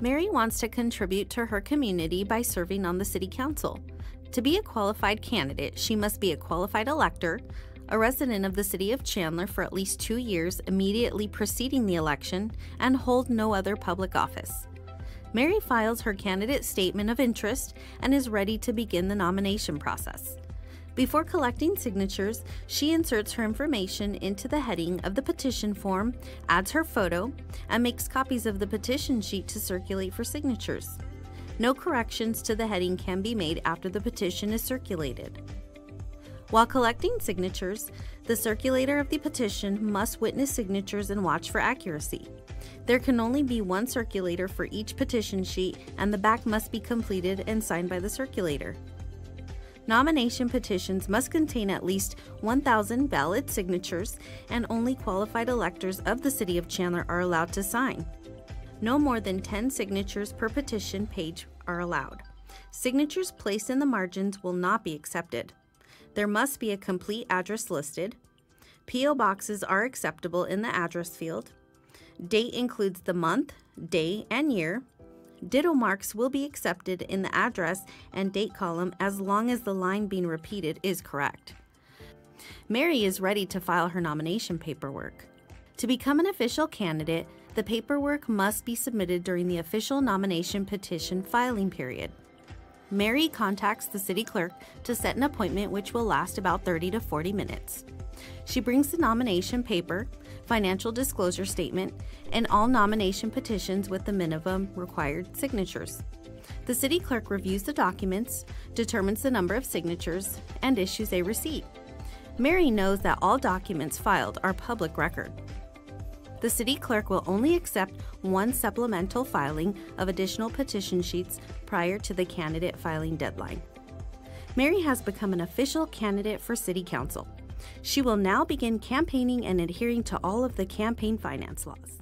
Mary wants to contribute to her community by serving on the City Council. To be a qualified candidate, she must be a qualified elector, a resident of the City of Chandler for at least two years immediately preceding the election, and hold no other public office. Mary files her candidate statement of interest and is ready to begin the nomination process. Before collecting signatures, she inserts her information into the heading of the petition form, adds her photo, and makes copies of the petition sheet to circulate for signatures. No corrections to the heading can be made after the petition is circulated. While collecting signatures, the circulator of the petition must witness signatures and watch for accuracy. There can only be one circulator for each petition sheet, and the back must be completed and signed by the circulator. Nomination petitions must contain at least 1,000 valid signatures, and only qualified electors of the City of Chandler are allowed to sign. No more than 10 signatures per petition page are allowed. Signatures placed in the margins will not be accepted. There must be a complete address listed. P.O. boxes are acceptable in the address field. Date includes the month, day, and year. Ditto marks will be accepted in the address and date column as long as the line being repeated is correct. Mary is ready to file her nomination paperwork. To become an official candidate, the paperwork must be submitted during the official nomination petition filing period. Mary contacts the city clerk to set an appointment which will last about 30 to 40 minutes. She brings the nomination paper, financial disclosure statement, and all nomination petitions with the minimum required signatures. The city clerk reviews the documents, determines the number of signatures, and issues a receipt. Mary knows that all documents filed are public record. The city clerk will only accept one supplemental filing of additional petition sheets prior to the candidate filing deadline. Mary has become an official candidate for City Council. She will now begin campaigning and adhering to all of the campaign finance laws.